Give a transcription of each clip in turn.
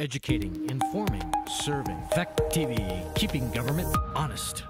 Educating, informing, serving. Fact TV, keeping government honest.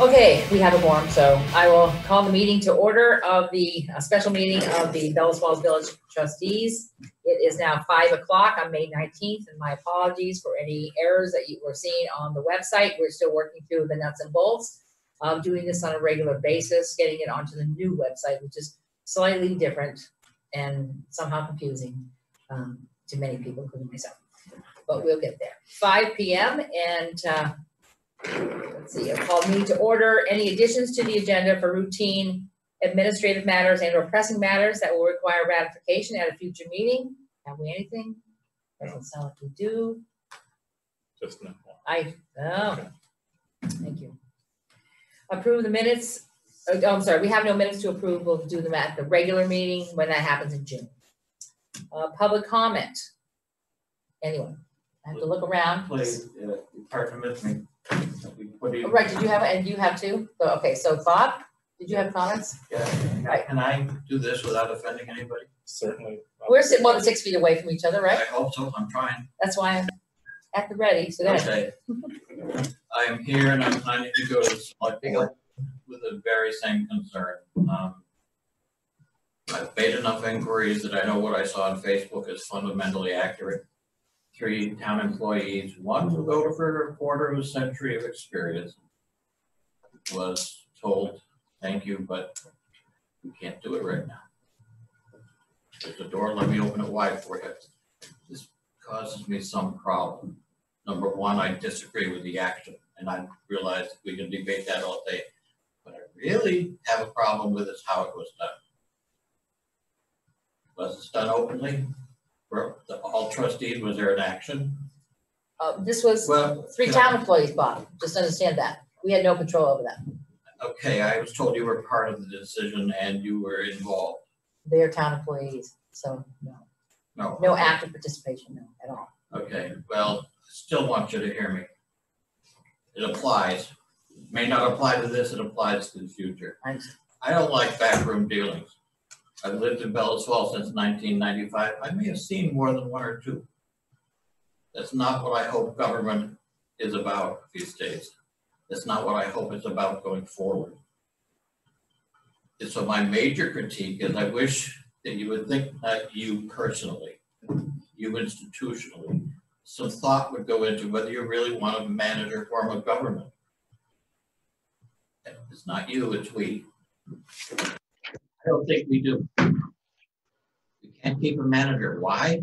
Okay, we have a quorum, so I will call the meeting to order of the, special meeting of the Bellows Falls Village trustees. It is now five o'clock on May nineteenth, and my apologies for any errors that you were seeing on the website. We're still working through the nuts and bolts of doing this on a regular basis, getting it onto the new website, which is slightly different and somehow confusing um, to many people, including myself. But we'll get there. Five P M and uh, Let's see, I'll call meeting to order. Any additions to the agenda for routine administrative matters and or pressing matters that will require ratification at a future meeting? Have we anything? Doesn't sound like we do. Just now. I, oh, thank you. Approve the minutes, oh, oh, I'm sorry, we have no minutes to approve. We'll do them at the regular meeting when that happens in June. Uh, public comment. Anyone? I have to look around. Please, uh, partner with me. What do you? Right, did you have, and you have two? Oh, Okay, so Bob, did you have comments? Yeah, Right. can I do this without offending anybody? Certainly. We're sitting more than six feet away from each other, right? I hope so, I'm trying. That's why I'm at the ready, so that, Okay. I am here and I'm planning to go to the select board with the very same concern. Um, I've made enough inquiries that I know what I saw on Facebook is fundamentally accurate. Three town employees, one who go for a quarter of a century of experience was told, thank you, but we can't do it right now. There's a door, let me open it wide for you. This causes me some problem. Number one, I disagree with the action, and I realize we can debate that all day. But I really have a problem with is how it was done. Was it done openly? Were the all trustees, was there an action? uh, this was Well. three town employees, Bob, just understand that. We had no control over that. Okay, I was told you were part of the decision and you were involved. They're town employees, so no, No. no active participation, no, at all. Okay, well, still want you to hear me. It applies. May not apply to this, it applies to the future. I'm, I don't like backroom dealings. I've lived in Bellows Falls since nineteen ninety-five. I may have seen more than one or two. That's not what I hope government is about these days. That's not what I hope it's about going forward. And so my major critique is I wish that you would think that you personally, you institutionally, some thought would go into whether you really want to manage or form of government. It's not you, it's we. Don't think we do. We can't keep a manager. Why?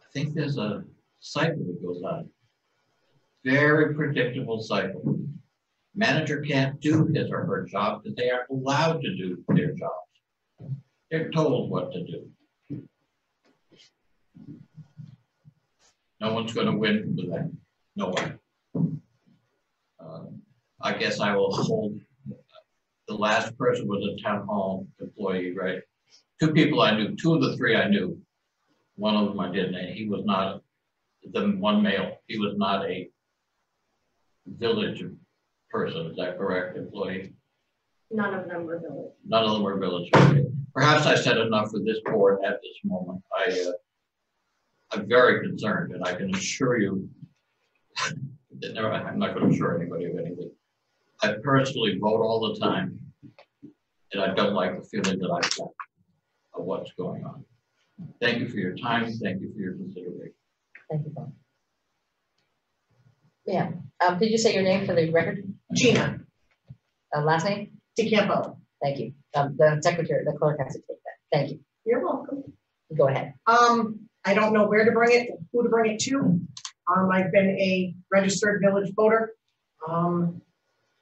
I think there's a cycle that goes on. Very predictable cycle. Manager can't do his or her job because they aren't allowed to do their jobs. They're told what to do. No one's gonna win with that. No one. Um, I guess I will hold the last person was a town hall employee, right? Two people I knew, two of the three I knew. One of them I didn't, and he was not, the one male, he was not a village person, is that correct, employee? None of them were village. None of them were village. okay. Perhaps I said enough for this board at this moment. I, uh, I'm very concerned, and I can assure you, that never, I'm not gonna assure anybody of anything. I personally vote all the time, and I don't like the feeling that I've got of what's going on. Thank you for your time, thank you for your consideration. thank you, Bob. Yeah, um, did you say your name for the record? Gina Uh, last name? DeCampo. Thank you. Um, the secretary, the clerk has to take that. Thank you. You're welcome. Go ahead. Um, I don't know where to bring it, who to bring it to. Um, I've been a registered village voter, um,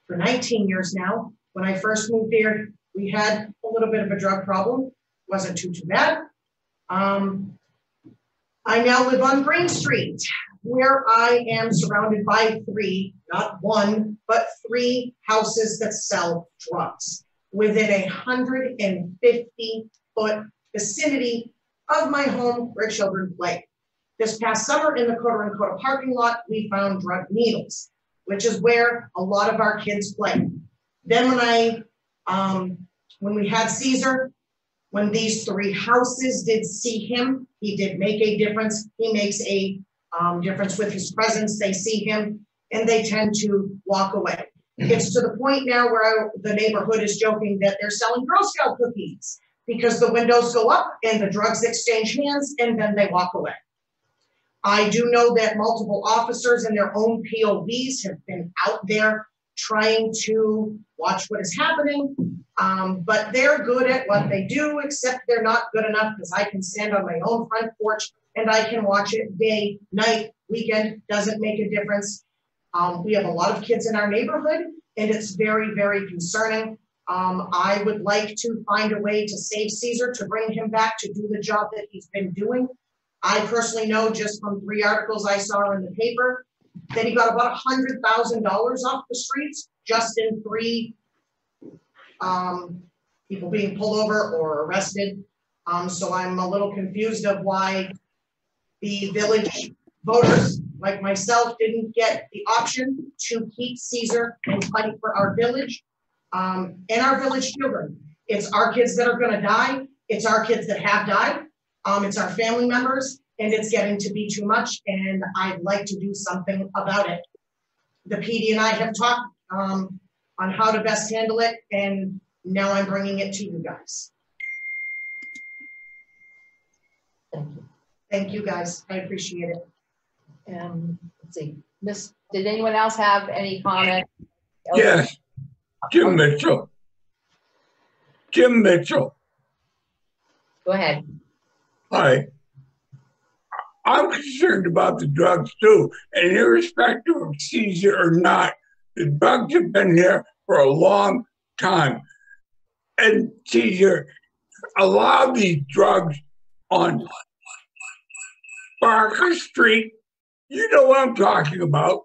for nineteen years now. When I first moved here, we had a little bit of a drug problem, wasn't too, too bad. Um, I now live on Green Street, where I am surrounded by three, not one, but three houses that sell drugs within a hundred and fifty foot vicinity of my home where children play. This past summer in the Coda and Coda parking lot, we found drug needles, which is where a lot of our kids play. Then when I, um, when we had Caesar, when these three houses did see him, he did make a difference. He makes a um, difference with his presence. They see him and they tend to walk away. It's to the point now where I, the neighborhood is joking that they're selling Girl Scout cookies because the windows go up and the drugs exchange hands and then they walk away. I do know that multiple officers in their own POVs have been out there trying to watch what is happening. Um, but they're good at what they do, except they're not good enough because I can stand on my own front porch and I can watch it day, night, weekend, doesn't make a difference. Um, we have a lot of kids in our neighborhood and it's very, very concerning. Um, I would like to find a way to save Caesar, to bring him back to do the job that he's been doing. I personally know just from three articles I saw in the paper that he got about a hundred thousand dollars off the streets just in three um, people being pulled over or arrested. Um, so I'm a little confused of why the village voters like myself didn't get the option to keep Caesar and fight for our village um, and our village children. It's our kids that are gonna die. It's our kids that have died. Um, it's our family members and it's getting to be too much and I'd like to do something about it. The PD and I have talked, um, on how to best handle it and now I'm bringing it to you guys. Thank you. Thank you, guys. I appreciate it. Um, let's see, Miss, did anyone else have any comment? Yes, Jim Mitchell. Jim Mitchell, Go ahead. Hi. I'm concerned about the drugs too, and irrespective of Caesar or not, the drugs have been here for a long time. And Caesar allowed these drugs on Barker Street. You know what I'm talking about.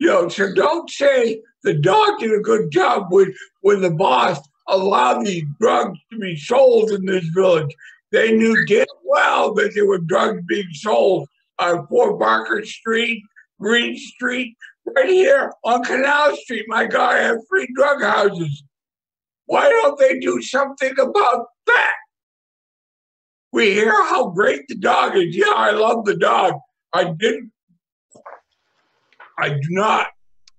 You know, so don't say the dog did a good job with when the boss allowed these drugs to be sold in this village. They knew damn well that there were drugs being sold on Fort Barker Street, Green Street, right here on Canal Street. My God, I have three drug houses. Why don't they do something about that? We hear how great the dog is. Yeah, I love the dog. I didn't. I do not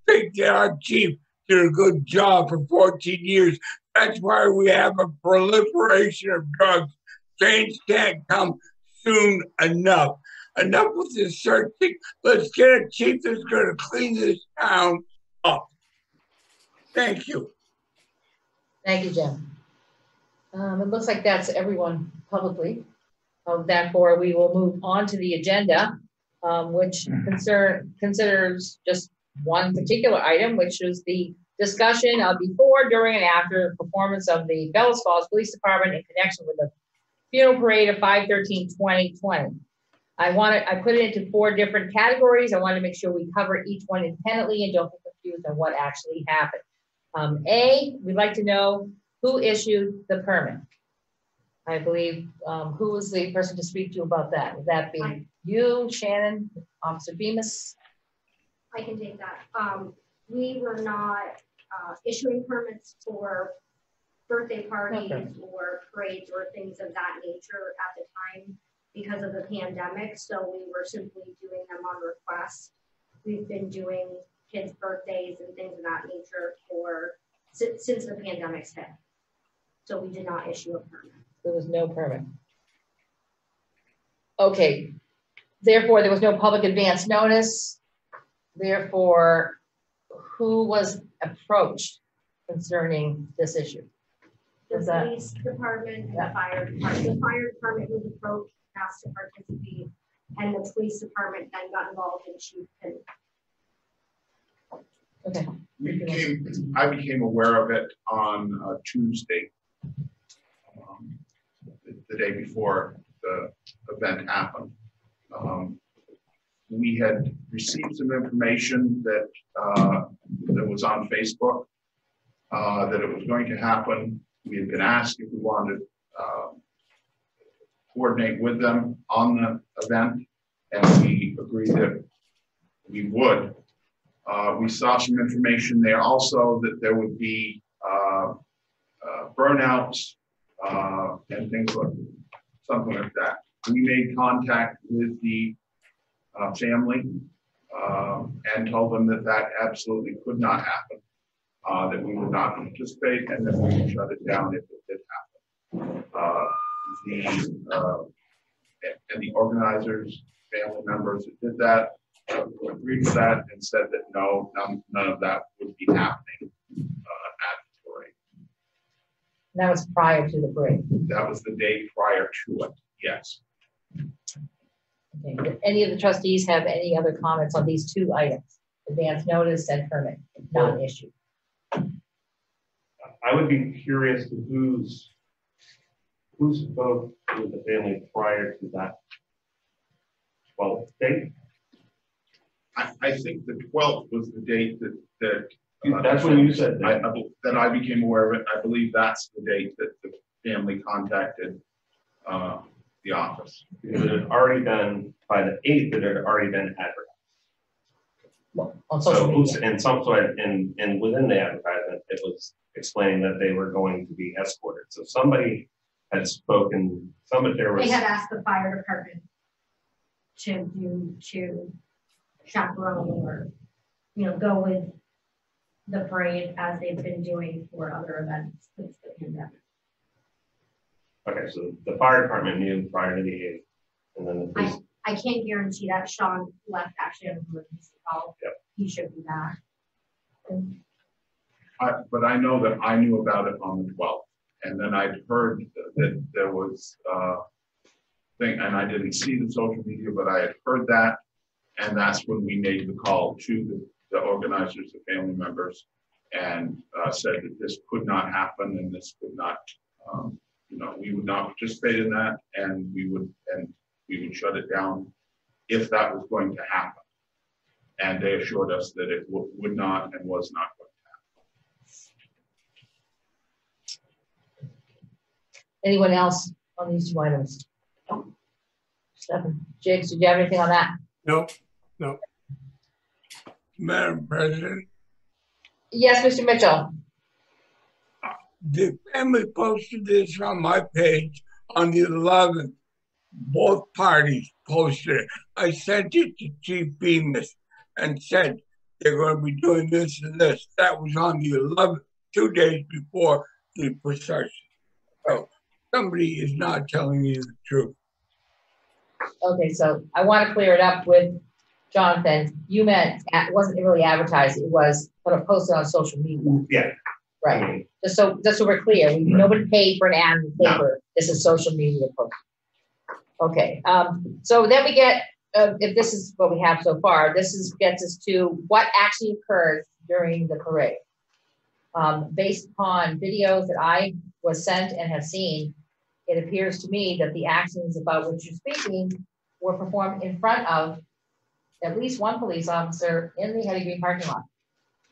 think that our chief did a good job for 14 years. That's why we have a proliferation of drugs. Change can't come soon enough. Enough with this searching. Let's get a chief that's going to clean this town up. Thank you. Thank you, Jim. Um, it looks like that's everyone publicly. Uh, Therefore, we will move on to the agenda, um, which concern, considers just one particular item, which is the discussion of before, during, and after the performance of the Bellows Falls Police Department in connection with the funeral parade of 5/13/2020. I wanted, I put it into four different categories. I wanted to make sure we cover each one independently and don't get confused on what actually happened. Um, A, we'd like to know who issued the permit. I believe, um, who was the person to speak to about that? Would that be you, Shannon, Officer Bemis? I can take that. Um, we were not, uh, issuing permits for birthday parties Okay. or parades or things of that nature at the time because of the pandemic, so we were simply doing them on request. We've been doing kids' birthdays and things of that nature for, since, since the pandemic's hit. So we did not issue a permit. There was no permit. Okay, therefore, there was no public advance notice. Therefore, who was approached concerning this issue? The Is that- police department and Yeah. the fire department, the fire department was approached, asked to participate, and the police department then got involved and she and Okay, We became, I became aware of it on uh, Tuesday. um, The the day before the event happened. Um, We had received some information that, uh, that was on Facebook, uh, that it was going to happen. We had been asked if we wanted uh, coordinate with them on the event, and we agreed that we would. Uh, we saw some information there also that there would be, uh, uh, burnouts, uh, and things like, something like that. We made contact with the, uh, family, uh, and told them that that absolutely could not happen. Uh, that we would not participate and that we would shut it down if it did happen. Uh, the, uh, and the organizers, family members that did that, uh, agreed with that and said that no, none, none of that would be happening, uh, at the parade. That was prior to the parade. That was the day prior to it, yes. Okay, Did any of the trustees have any other comments on these two items? Advance notice and permit, non-issue. I would be curious to who's, who spoke with the family prior to that twelfth date? I, I think the twelfth was the date that, that. uh, That's when you said I, that. I bel- that I became aware of it. I believe that's the date that the family contacted, uh, the office. Because it had already been, by the eighth, that it had already been advertised. Well, On social So, media. and some, so, I- and, and within the advertisement, it was explaining that they were going to be escorted. So somebody had spoken, somebody, there was. They had asked the fire department to do, to chaperone or, you know, go with the parade as they've been doing for other events since the pandemic. Okay, so the fire department knew prior to the eighth, and then the police, I can't guarantee that Sean left actually on an emergency call. Yep. He should be back. And I, but I know that I knew about it on the twelfth, and then I'd heard that there was, uh, thing, and I didn't see the social media, but I had heard that, and that's when we made the call to the, the organizers, the family members, and, uh, said that this could not happen, and this could not, um, you know, we would not participate in that, and we would, and we would shut it down if that was going to happen. And they assured us that it would not and was not going to Anyone else on these two items? Stefan, Jigs, did you have anything on that? Nope, no. Madam President, Yes, Mr. Mitchell. the family posted this on my page on the eleventh. Both parties posted it. I sent it to Chief Bemis and said they're gonna be doing this and this. That was on the eleventh, two days before the procession. So somebody is not telling you the truth. Okay, so I want to clear it up with Jonathan. You meant, it wasn't really advertised, it was put up posted on social media. Yeah. Right, just so, just so we're clear, we- nobody paid for an ad in the paper, this is social media post. Okay, um, so then we get, uh, if this is what we have so far, this is, gets us to what actually occurred during the parade. Um, based upon videos that I was sent and have seen, it appears to me that the actions about which you're speaking were performed in front of at least one police officer in the Hetty Green parking lot.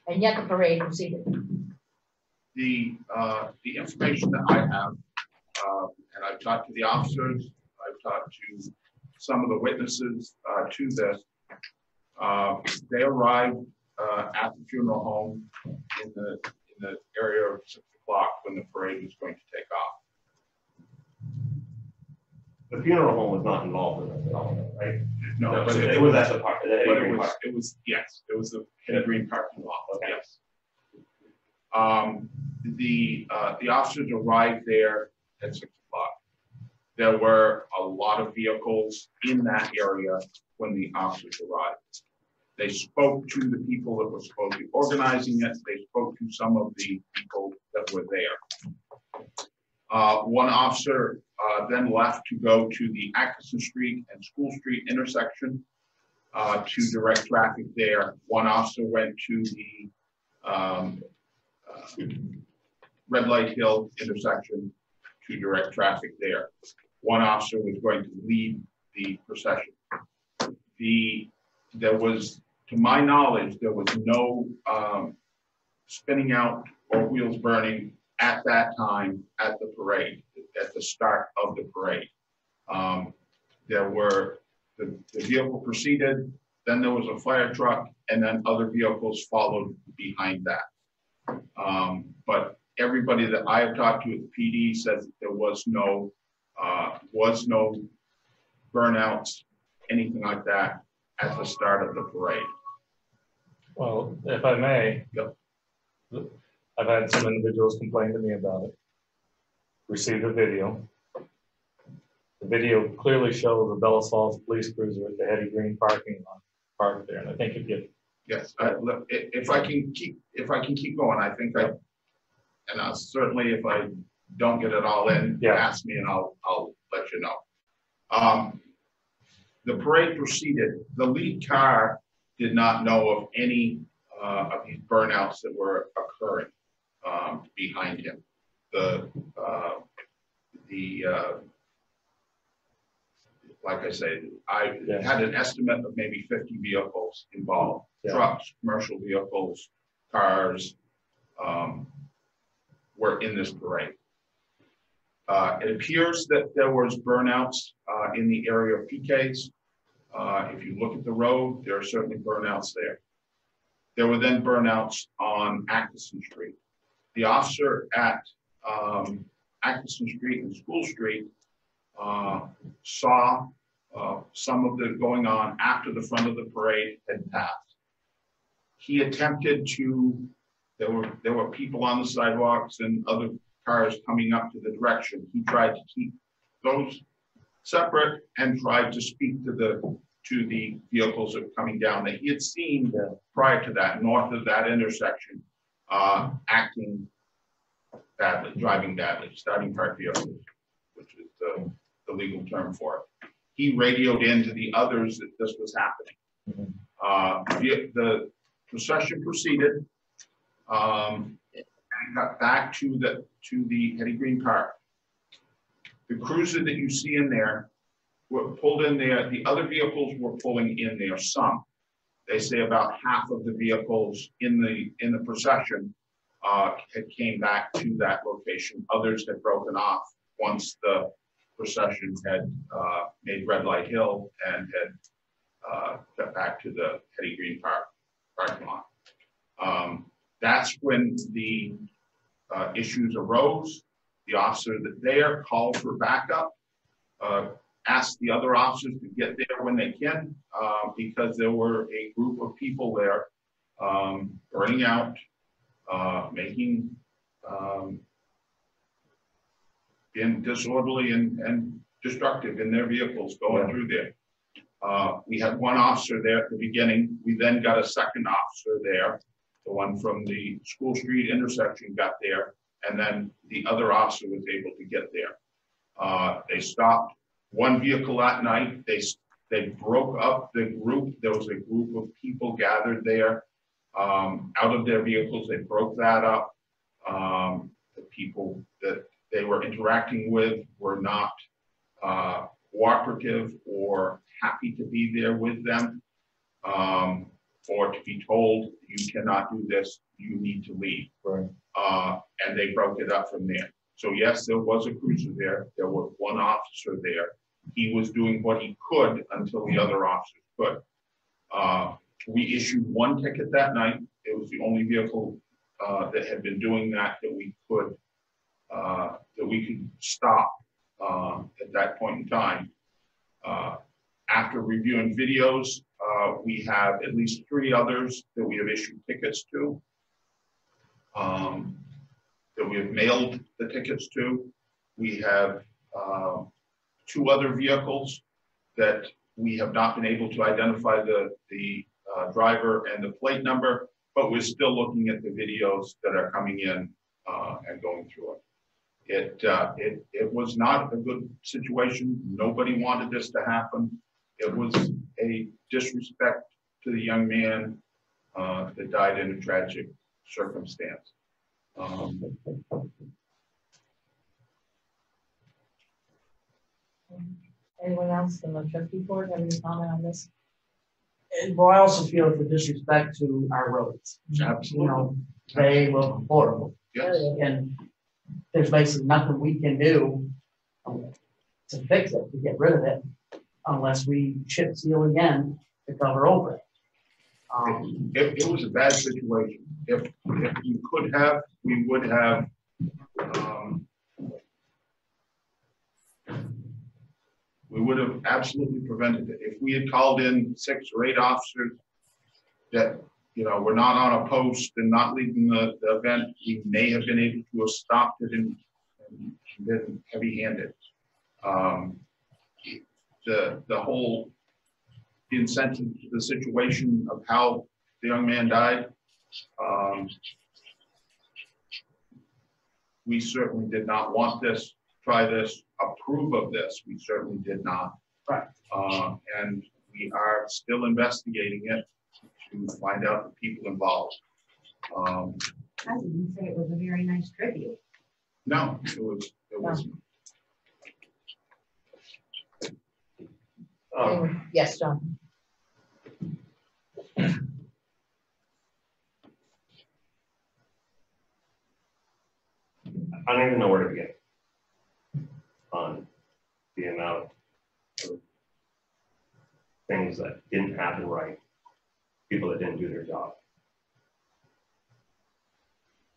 And yet the parade proceeded. the, uh, the information that I have, uh, and I've talked to the officers, I've talked to some of the witnesses, uh, to this. Uh, they arrived, uh, at the funeral home in the, in the area of o'clock when the parade was going to take off. the funeral home was not involved in this at all, right? No, But but it was at the park, the But it was, Park. it was, yes, it was the Green parking lot, Okay. yes. Um, the, uh, the officers arrived there at six o'clock. There were a lot of vehicles in that area when the officers arrived. They spoke to the people that were supposed to be organizing it, they spoke to some of the people that were there. Uh, one officer, uh, then left to go to the Atkinson Street and School Street intersection uh, to direct traffic there. One officer went to the um, uh, Red Light Hill intersection to direct traffic there. One officer was going to lead the procession. The, there was, to my knowledge, there was no um, spinning out or wheels burning at that time at the parade, at the start of the parade. Um, there were, the, the vehicle proceeded, then there was a fire truck, and then other vehicles followed behind that. Um, but everybody that I have talked to at the PD says there was no, uh, was no burnouts, anything like that at the start of the parade. Well, if I may. Yep. I've had some individuals complain to me about it. Received a video. The video clearly shows a Bellows Falls Police Cruiser at the Hetty Green parking lot, parked there, and I think if you, Yes, I, look, i- if I can keep, if I can keep going, I think I, and I certainly if I don't get it all in, Yeah. ask me and I'll, I'll let you know. Um, the parade proceeded, the lead car did not know of any, uh, of these burnouts that were occurring, um, behind him. The, uh, the, uh, like I say, I Yeah. had an estimate of maybe fifty vehicles involved Yeah. trucks, commercial vehicles, cars, um, were in this parade. Uh, it appears that there was burnouts, uh, in the area of PKs. Uh, if you look at the road, there are certainly burnouts there. There were then burnouts on Atkinson Street. The officer at, um, Atkinson Street and School Street, uh, saw, uh, some of the going on after the front of the parade had passed he attempted to, there were, there were people on the sidewalks and other cars coming up to the direction. He tried to keep those separate and tried to speak to the, to the vehicles that were coming down that he had seen prior to that, north of that intersection, uh, acting badly, driving badly, starting part vehicles, which is the, the legal term for it. He radioed in to the others that this was happening. Uh, the, the procession proceeded. Um, and got back to the, to the Hetty Green Park. The cruiser that you see in there were pulled in there, the other vehicles were pulling in there, some. They say about half of the vehicles in the, in the procession uh, had came back to that location. Others had broken off once the procession had uh, made Red Light Hill and had uh, got back to the Hetty Green Park parking lot. Um, that's when the, uh, issues arose. The officer that there called for backup, uh, asked the other officers to get there when they can, uh, because there were a group of people there, um, burning out, uh, making, um, being disorderly and, and destructive in their vehicles going Yeah. through there. Uh, we had one officer there at the beginning. We then got a second officer there. The one from the School Street intersection got there, and then the other officer was able to get there. Uh, they stopped one vehicle that night. They, they broke up the group. There was a group of people gathered there. Um, out of their vehicles, they broke that up. Um, the people that they were interacting with were not, uh, cooperative or happy to be there with them. Um, or to be told, you cannot do this, you need to leave. right, Uh, and they broke it up from there. So yes, there was a cruiser there, there was one officer there. He was doing what he could until the other officers could. Uh, we issued one ticket that night, it was the only vehicle, uh, that had been doing that, that we could, uh, that we could stop, uh, at that point in time. Uh, After reviewing videos, uh, we have at least three others that we have issued tickets to. Um, that we have mailed the tickets to. We have, uh, two other vehicles that we have not been able to identify the, the, uh, driver and the plate number, but we're still looking at the videos that are coming in, uh, and going through it. It, uh, it, it was not a good situation. Nobody wanted this to happen. It was a disrespect to the young man, uh, that died in a tragic circumstance. Um, Anyone else in the trustee board have any comment on this? And well, I also feel it's a disrespect to our roads. Absolutely. You know, they look horrible yes, and there's basically nothing we can do. to fix it, to get rid of it, unless we chip seal again to cover over it. Um, It, it was a bad situation. If, if you could have, we would have, um, we would have absolutely prevented it. If we had called in six or eight officers that, you know, were not on a post and not leaving the, the event, we may have been able to have stopped it and, and been heavy-handed. Um, the, the whole insensitive to the situation of how the young man died. Um, we certainly did not want this, try this, approve of this. We certainly did not. Right. Uh, and we are still investigating it to find out the people involved. Um, I didn't say it was a very nice tribute. no, it was, it was, Um, Yes, John. I don't even know where to begin. On the amount of things that didn't happen right, people that didn't do their job.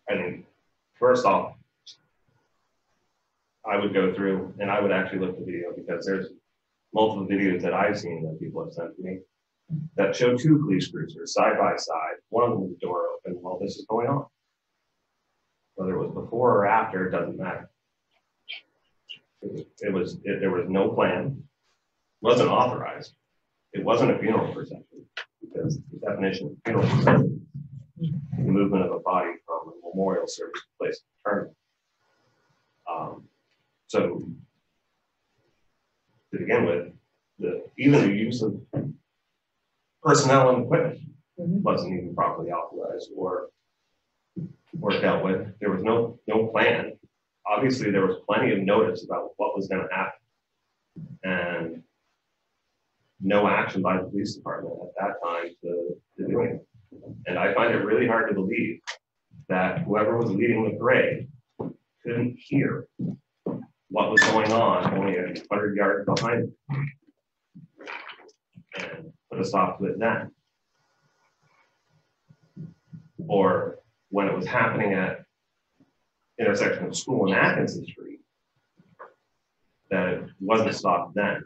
I think, first off, I would go through and I would actually look at the video because there's multiple videos that I've seen that people have sent to me that show two police cruisers side by side, one of them with the door open while this is going on. Whether it was before or after, it doesn't matter. It was, it there was no plan, wasn't authorized. It wasn't a funeral procession, because the definition of funeral procession, the movement of a body from a memorial service to place of. Um, so to begin with, the, even the use of personnel and equipment Mhm. wasn't even properly authorized or or dealt with. There was no, no plan. Obviously, there was plenty of notice about what was gonna happen. And no action by the police department at that time to, to do it. And I find it really hard to believe that whoever was leading the parade couldn't hear what was going on only a hundred yards behind. them. And put a stop to it then. Or when it was happening at intersection of School and Atkinson Street, that it wasn't stopped then.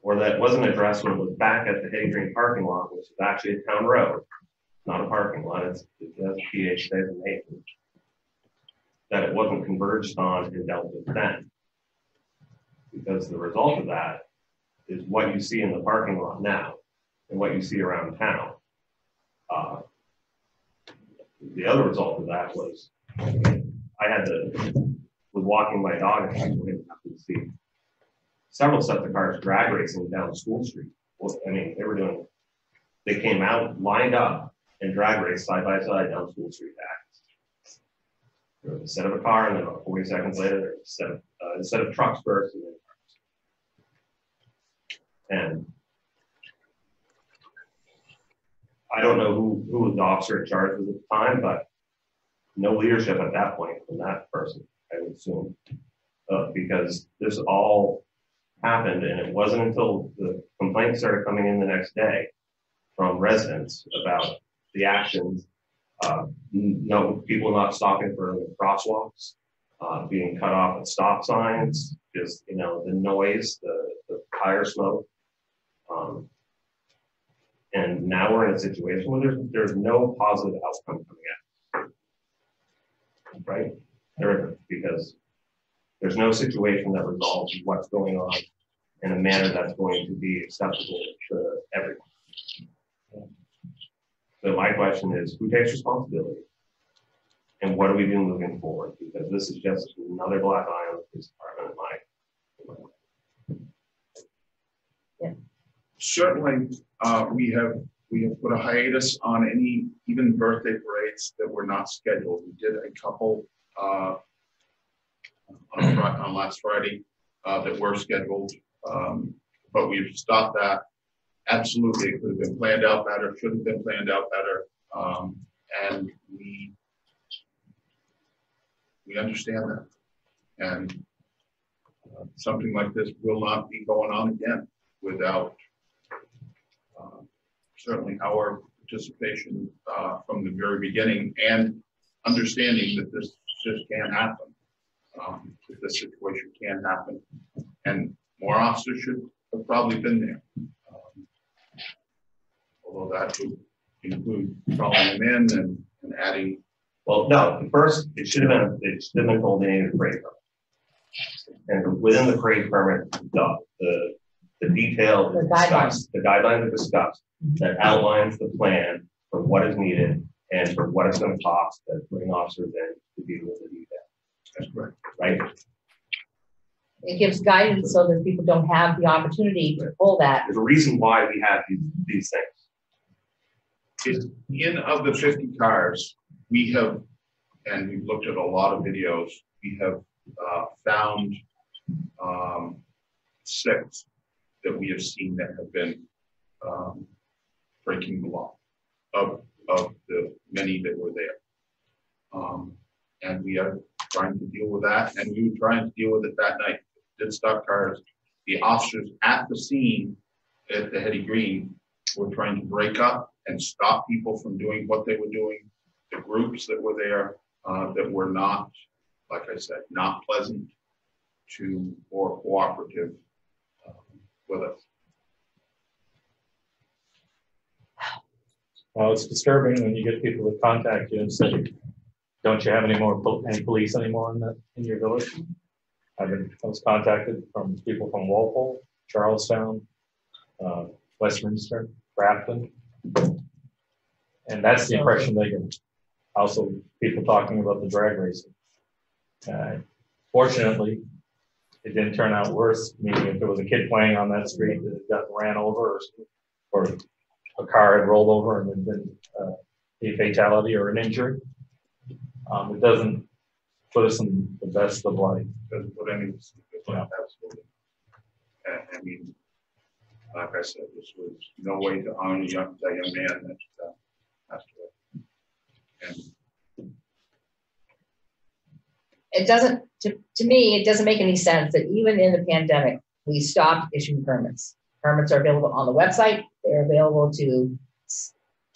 Or that wasn't addressed when it was back at the Hay Green parking lot, which is actually a town road, not a parking lot, it's, it has a PH designation. That it wasn't converged on and dealt with then. Because the result of that is what you see in the parking lot now and what you see around town. Uh, the other result of that was I had to, was walking my dog and I happened to see several sets of cars drag racing down School Street. Well, I mean, they were doing, they came out, lined up and drag raced side by side down School Street back. There was a set of a car and then about forty seconds later, there was a set of, uh, a set of trucks first and then cars. And I don't know who, who was the officer in charge at the time, but no leadership at that point from that person, I would assume. Uh, because this all happened and it wasn't until the complaints started coming in the next day from residents about the actions. Uh, no, people not stopping for crosswalks, uh, being cut off at stop signs, just, you know, the noise, the, the tire smoke. Um, and now we're in a situation where there's, there's no positive outcome coming out. Right? There because there's no situation that resolves what's going on in a manner that's going to be acceptable to everyone. So my question is, who takes responsibility? And what are we doing moving forward? Because this is just another black eye on the police department in my, in my certainly, uh, we have, we have put a hiatus on any, even birthday parades that were not scheduled. We did a couple, uh, on, on last Friday, uh, that were scheduled, um, but we've stopped that. Absolutely, it could have been planned out better, should have been planned out better, um, and we we understand that. And uh, something like this will not be going on again without uh, certainly our participation uh, from the very beginning and understanding that this just can't happen. Um, that This situation can happen, and more officers should have probably been there. Although that would include calling them in and and adding Well, no, the first, it should have been, it should have been told they needed parade permit. And within the parade permit, the, the, the detail The is guidelines. discussed, the guidelines are discussed, mm-hmm. that outlines the plan for what is needed and for what it's gonna cost to bring officers in to deal with the detail, That's correct. right? It gives guidance so that people don't have the opportunity to pull that. There's a reason why we have these, these things. Is in of the fifty cars, we have, and we've looked at a lot of videos, we have uh, found um, six that we have seen that have been um, breaking the law of, of the many that were there. Um, And we are trying to deal with that, and we were trying to deal with it that night. Did stop cars, the officers at the scene at the Hetty Green were trying to break up and stop people from doing what they were doing. The groups that were there, uh, that were not, like I said, not pleasant to or cooperative um, with us. Well, it's disturbing when you get people to contact you and say, don't you have any more, pol- any police anymore in the, in your village? I've been, I was contacted from people from Walpole, Charlestown, uh, Westminster, Grafton. And that's the impression they get. Also, people talking about the drag racing. Uh, Fortunately, it didn't turn out worse, meaning if there was a kid playing on that street that got ran over or, or a car had rolled over and there'd been uh, a fatality or an injury. Um, it doesn't put us in the best of light. Doesn't put any, absolutely. And I mean, like I said, this was no way to honor a young, that young man that uh, passed away. And It doesn't, to, to me, it doesn't make any sense that even in the pandemic, we stopped issuing permits. Permits are available on the website. They're available to,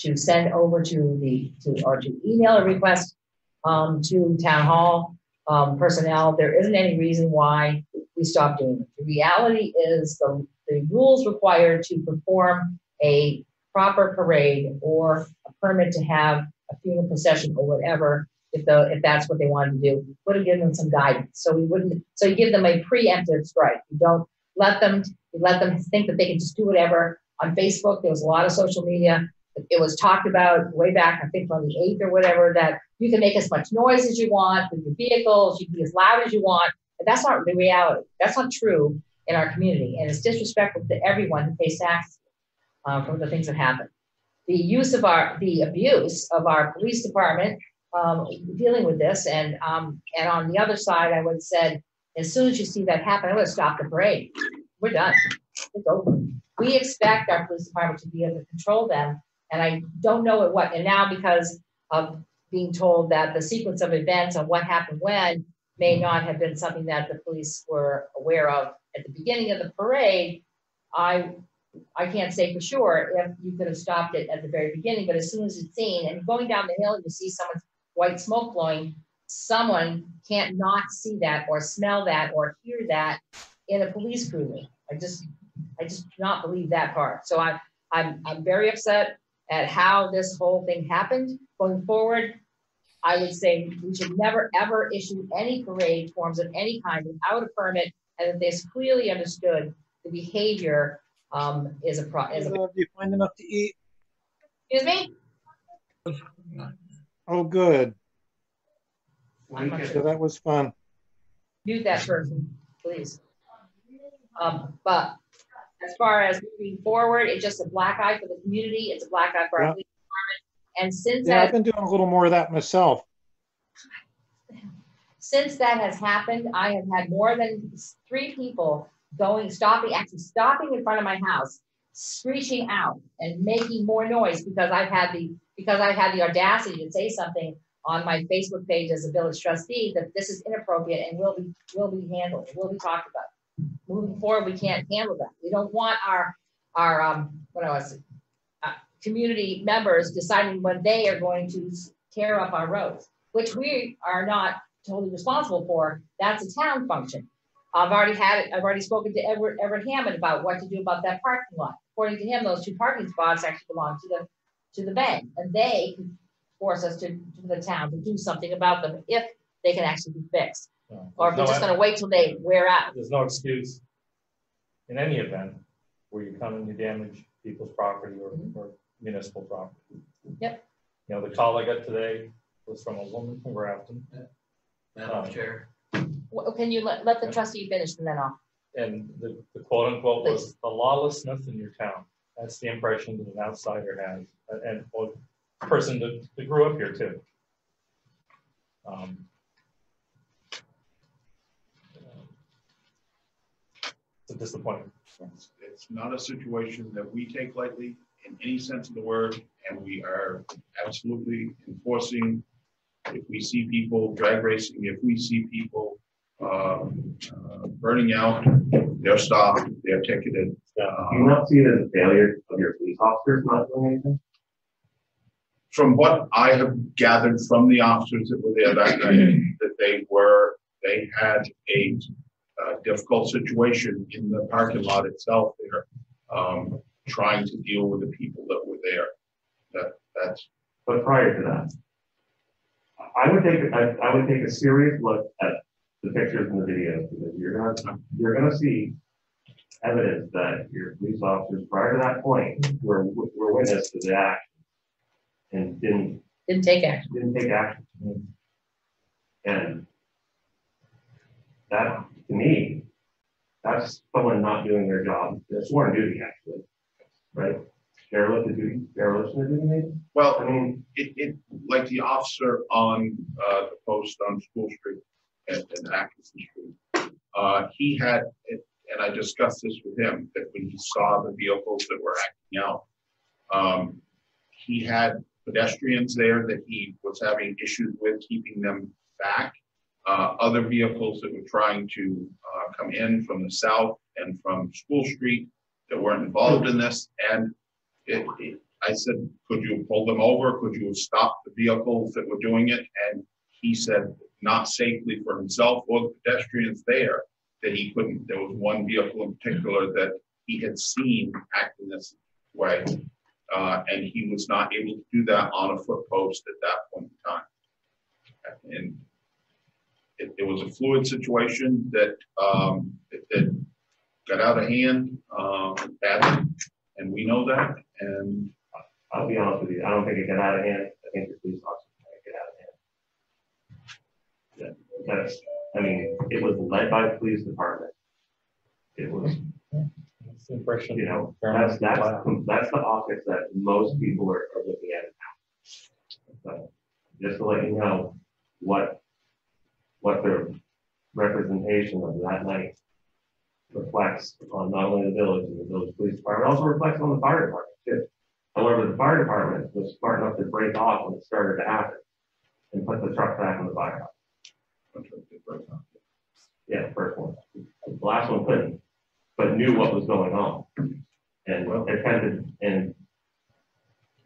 to send over to the, to, or to email a request um, to town hall um, personnel. There isn't any reason why we stopped doing it. The reality is the, the rules required to perform a proper parade or a permit to have a funeral procession or whatever, if the, if that's what they wanted to do, would have given them some guidance. So we wouldn't, so you give them a preemptive strike. You don't let them, you let them think that they can just do whatever. On Facebook, there was a lot of social media. It was talked about way back, I think on the eighth or whatever, that you can make as much noise as you want with your vehicles, you can be as loud as you want. But that's not the reality. That's not true in our community. And it's disrespectful to everyone who pays taxes uh, from the things that happen. The use of our, the abuse of our police department um, dealing with this. And, um, and on the other side, I would have said, as soon as you see that happen, I would have stopped the parade. We're done. It's over. We expect our police department to be able to control them. And I don't know at what, and now because of being told that the sequence of events and what happened when may not have been something that the police were aware of at the beginning of the parade, I, I can't say for sure if you could have stopped it at the very beginning, but as soon as it's seen and going down the hill and you see someone's white smoke blowing, someone can't not see that or smell that or hear that in a police cruiser. I just, I just do not believe that part. So I, I'm, I'm very upset at how this whole thing happened. Going forward, I would say we should never, ever issue any parade forms of any kind without a permit, and that there's clearly understood the behavior um, is a problem. is a, Do you find enough to eat? excuse me? Oh, good. So that was fun. mute that person, please. Um, but as far as moving forward, it's just a black eye for the community, it's a black eye for our Yeah. police department. And since Yeah, I've been doing a little more of that myself. Since that has happened, I have had more than three people going, stopping, actually stopping in front of my house, screeching out and making more noise because I've had the, because I've had the audacity to say something on my Facebook page as a village trustee that this is inappropriate and will be, will be handled, will be talked about. Moving forward, we can't handle that. We don't want our, our, um, what was it? Uh, community members deciding when they are going to tear up our roads, which we are not totally responsible for. That's a town function. I've already had it, I've already spoken to Edward, Everett Hammond about what to do about that parking lot. According to him, those two parking spots actually belong to the, to the bank, and they can force us to, to the town to do something about them if they can actually be fixed. No, Or if there's we're just gonna wait till they wear out. There's no excuse in any event where you come and you damage people's property or, mm-hmm. or municipal property. Yep. You know, the call I got today was from a woman from Grafton. Madam Chair. Wh- Can you let, let the trustee finish and then I'll, And the, the quote unquote was the lawlessness in your town. That's the impression that an outsider has, and, and well, a person that, that grew up here too. Um, It's a disappointment. It's- It's not a situation that we take lightly in any sense of the word, and we are absolutely enforcing. If we see people drag racing, if we see people um, uh, burning out, they're stopped, they're ticketed. Do you not see it as a failure of your police officers not doing anything? From what I have gathered from the officers that were there that night, that they were, they had a uh, difficult situation in the parking lot itself there, um, trying to deal with the people that were there. That, that's, But prior to that, I would take, I, I would take a serious look at the pictures and the videos, because you're gonna, you're gonna see evidence that your police officers prior to that point were, were witness to the act and didn't, didn't take action. didn't take action. And that, to me, that's someone not doing their job, their sworn duty actually, right? Derelict duty, dereliction of duty maybe? well, I mean, it, it, like the officer on, uh, the post on School Street and, and Atkinson Street. Uh, he had, and I discussed this with him, that when he saw the vehicles that were acting out, um, he had pedestrians there that he was having issues with keeping them back. Uh, other vehicles that were trying to, uh, come in from the south and from School Street that weren't involved in this, and it, it, I said, could you pull them over? Could you stop the vehicles that were doing it? And he said, not safely for himself or the pedestrians there, that he couldn't. There was one vehicle in particular that he had seen acting this way. Uh, and he was not able to do that on a foot post at that point in time. And it, it was a fluid situation that, um, that- got out of hand, um, badly. And we know that, and I'll be honest with you, I don't think it got out of hand, I think the police officers might get out of hand. Yeah, That's, I mean, it was led by the police department. It was, That's the impression. you know, that's, that's, that's the office that most people are, are looking at now. So, just to let you know what, what the representation of that night reflects on not only the village and the village police department, also reflects on the fire department too. However, the fire department was smart enough to break off when it started to happen and put the truck back in the firehouse. Yeah, the first one. The last one couldn't, but knew what was going on. And attended and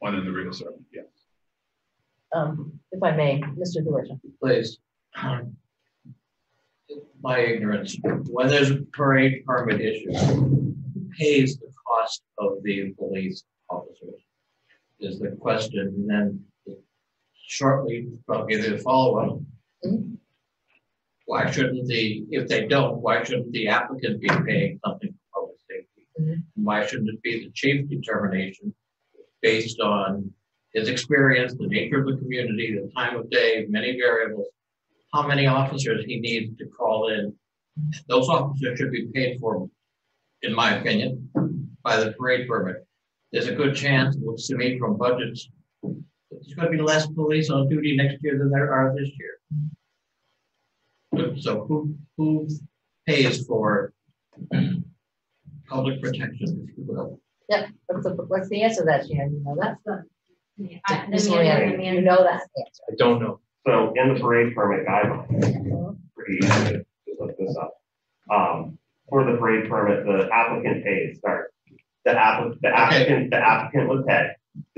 one in the real servant, yes. Um, if I may, Mr. DeWitt. Please. My ignorance, when there's a parade permit issue, who pays the cost of the police officers? Is the question, and then shortly, I'll give you a follow-up. Mhm. Why shouldn't the, if they don't, why shouldn't the applicant be paying something for public safety? Mhm. Why shouldn't it be the chief determination based on his experience, the nature of the community, the time of day, many variables, how many officers he needs to call in. Those officers should be paid for, in my opinion, by the parade permit. There's a good chance, looks to me from budgets, that there's gonna be less police on duty next year than there are this year. So who, who pays for public protection, if you will? Yeah, what's the, what's the answer to that, Jan? You know that? That's the. I- the Ms. manager- Leanne, You know that answer. I don't know. So in the parade permit guidelines, pretty easy to to look this up. Um, for the parade permit, the applicant pays, sorry. The applicant, the applicant, the applicant would pay.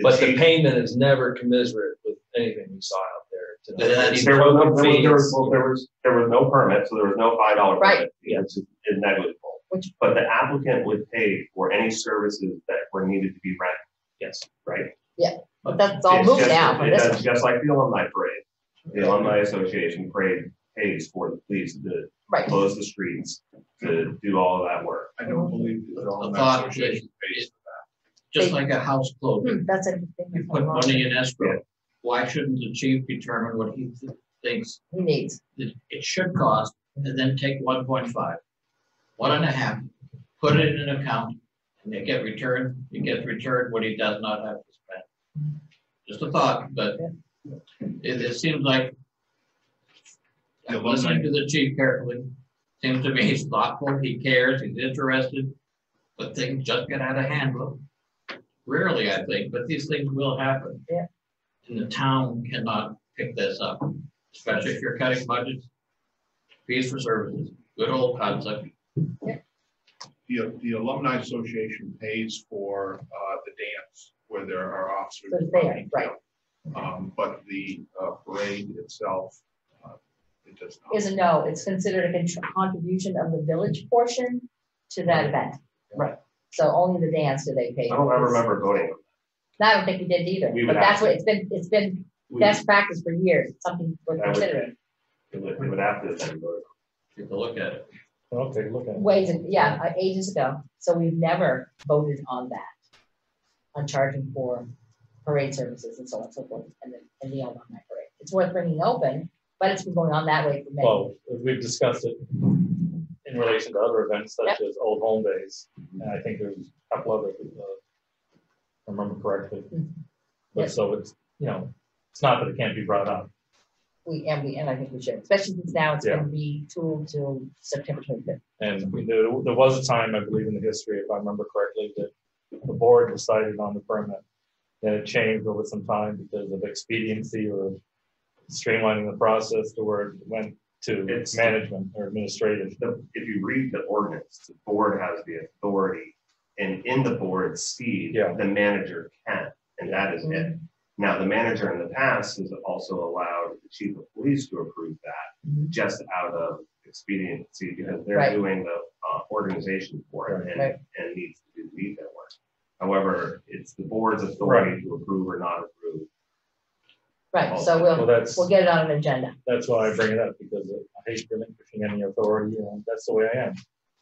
But the chief- payment is never commensurate with anything we saw out there tonight. There was, no- there was, there was, well, there was, there was no permit, so there was no five dollar Right. permit, fee, which is is negligible. Which- But the applicant would pay for any services that were needed to be rented, Yes. right? Yeah. But that's all It's moved just- now from it this does- one. Just like the alumni parade, the alumni association parade pays for the police to Right. close the streets, to do all of that work. I don't believe the The Alumni thought Association is, pays is just like a house closing, Hmm, That's interesting. you put money in escrow. Why shouldn't the chief determine what he th- thinks He needs. that it should cost and then take one point five, one and a half, put it in an account, and they get returned, he gets returned what he does not have to spend. Just a thought, but it, it seems like I'm listening to the chief carefully. Seems to me he's thoughtful, he cares, he's interested, but things just get out of hand. Well, Rarely, I think, but these things will happen. Yeah. And the town cannot pick this up, especially if you're cutting budgets. Fees for services, good old concept. The, the Alumni Association pays for, uh, the dance where there are officers. So it's there, right. Um, but the, uh, parade itself, uh, it does not. Is a no, it's considered a contribution of the village portion to that event. Right. So only the dance do they pay. I don't ever remember voting. I don't think we did either, We but that's what, to. it's been, it's been We- best practice for years, It's something we're would considering. It would, it would have to. Take a look at it. I'll take a look at it. Ways, and- yeah, uh, ages ago, so we've never voted on that. On charging for parade services and so on and so forth, and then, and the alumni parade. It's worth bringing open, but it's been going on that way for many. Well, we've discussed it in relation to other events such as Old Home Days, and I think there's a couple other, uh, if I remember correctly. Mhm. But Yes. so it's, you know, it's not that it can't be brought up. We, and we, and I think we should, especially since now it's Yeah. gonna be tooled till September twenty-fifth. And we there, there was a time, I believe in the history, if I remember correctly, that the board decided on the permit. Then it changed over some time because of expediency or streamlining the process to where it went to It's- management or administrative. The, if you read the ordinance, the board has the authority, and in the board's speed, Yeah. the manager can, and that is it. Now, the manager in the past has also allowed the chief of police to approve that, Mhm. just out of expediency, because they're Right. doing the, uh, organization for it and, Right. and needs to do the detail work. However, it's the board's authority to approve or not approve. Right, so Well, we'll, that's, we'll get it on an agenda. that's why I bring it up, because I hate relinquishing any authority, and that's the way I am.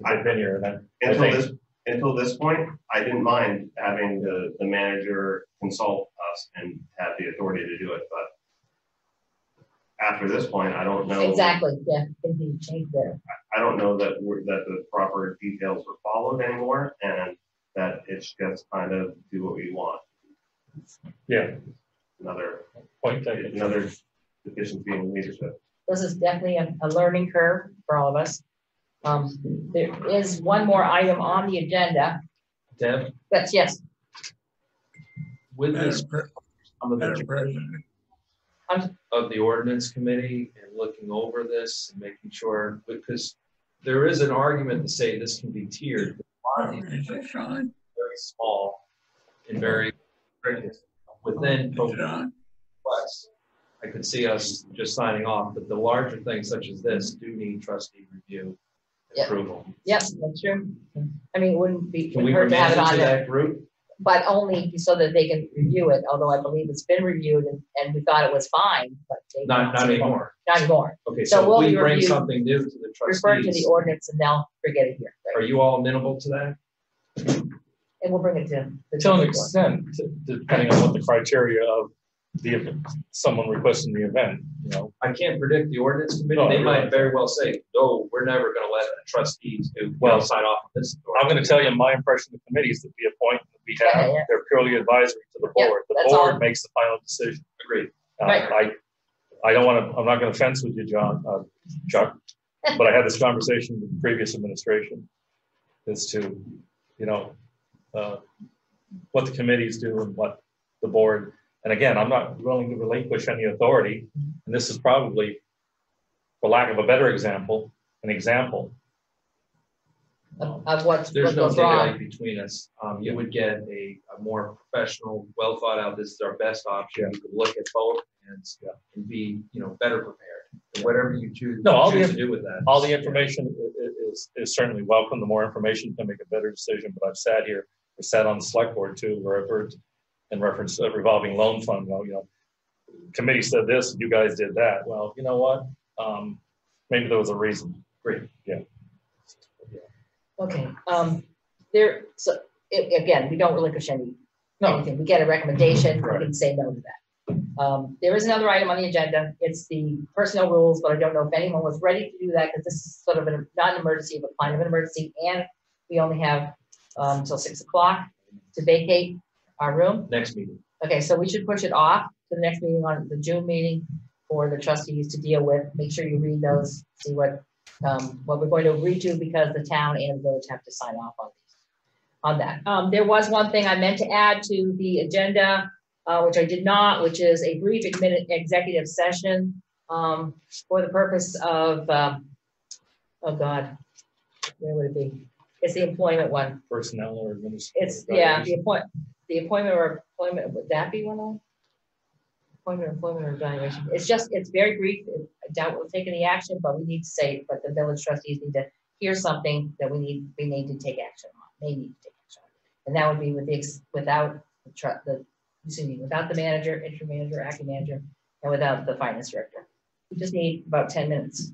I've been here, and I, I Until think, this, until this point, I didn't mind having the, the manager consult us and have the authority to do it, but after this point, I don't know. Exactly, yeah, things need to change there. I don't know that we're, that the proper details were followed anymore, and that it's just kind of do what we want. yeah, Another, point taken. another deficiency in leadership. This is definitely a, a learning curve for all of us. Um, there is one more item on the agenda, Deb, that's, yes, with this, Madam Pre- some of the President, of the ordinance committee and looking over this and making sure, because there is an argument to say this can be tiered. A lot of these is it on? very small and very within Is it. I could see us just signing off, but the larger things such as this do need trustee review and Yep. approval. yep, that's true. I mean, it wouldn't be, Can we wouldn't hurt to have it it on to there, that group? But only so that they can review it, although I believe it's been reviewed and, and we thought it was fine, but. they- Not, not anymore. Not anymore. Okay, So so we'll if we bring review- something new to the Refer to the trustees, ordinance and they'll forget it here, are right? you all amenable to that? And we'll bring it to. the To an extent, t- depending on what the criteria of the, someone requesting the event, you know, I can't predict the ordinance committee. No, I They might realize very well say, no, we're never gonna let the trustees do, Well, well, sign off on this. I'm gonna tell you, my impression of committees that we appoint, that we Yeah, have, yeah. they're purely advisory to the Yeah, board. The that's all. board makes the final decision. Agreed. Uh, Right. I, I don't wanna, I'm not gonna fence with you, John, uh, Chuck, but I had this conversation with the previous administration as to, you know, uh, what the committees do and what the board, and again, I'm not willing to relinquish any authority. and this is probably, for lack of a better example, an example. Of of what's, There's what no goes wrong. daylight between us. Um, you would get a, a more professional, well thought out, this is our best option. You could look at both and, and be, you know, better prepared. And Whatever you choose, No, all the to do with that. All the information i- i- is, is certainly welcome. The more information can make a better decision, but I've sat here, I sat on the select board too, where I've heard in reference to a revolving loan fund, well, you know, committee said this, you guys did that. Well, you know what? Um, maybe there was a reason. Great, yeah. Okay, um, there, so, i- again, we don't relinquish any, No. anything. We get a recommendation, Right. we can say no to that. Um, there is another item on the agenda. It's the personnel rules, but I don't know if anyone was ready to do that because this is sort of an, not an emergency, but kind of an emergency. And we only have, um, till six o'clock to vacate our room. Next meeting. Okay, so we should push it off to the next meeting on the June meeting for the trustees to deal with. Make sure you read those, see what, um, what we're going to agree to because the town and the village have to sign off on these. On that. Um, there was one thing I meant to add to the agenda, uh, which I did not, which is a brief executive session, um, for the purpose of, um, oh God, where would it be? It's the employment one. Personnel or administrative. It's, yeah, the appoint, the appointment or employment, would that be one of? Appointment, employment or evaluation. It's just, it's very brief. I doubt we'll take any action, but we need to say, but the village trustees need to hear something that we need, we need to take action on, they need to take action on. And that would be with the, ex- without the tru- the, excuse me, without the manager, interim manager, acting manager, and without the finance director. We just need about ten minutes.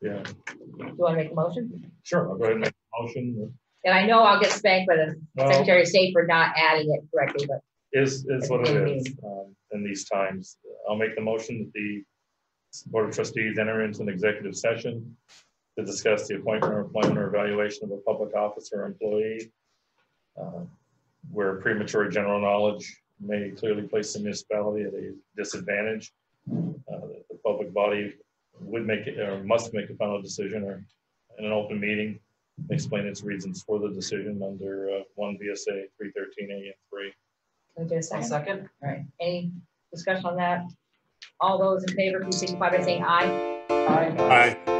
Yeah, Do you want to make a motion? sure, I'll go ahead and make a motion. And I know I'll get spanked by the Well- Secretary of State for not adding it correctly, but Is, is what it is um, in these times. I'll make the motion that the Board of Trustees enter into an executive session to discuss the appointment or employment or evaluation of a public officer or employee. uh, Where premature general knowledge may clearly place the municipality at a disadvantage. Uh, The public body would make it, or must make a final decision or in an open meeting, explain its reasons for the decision under uh, one VSA three thirteen A and three. Can I get a second? Second. All right, any discussion on that? All those in favor, please signify by saying aye. Aye.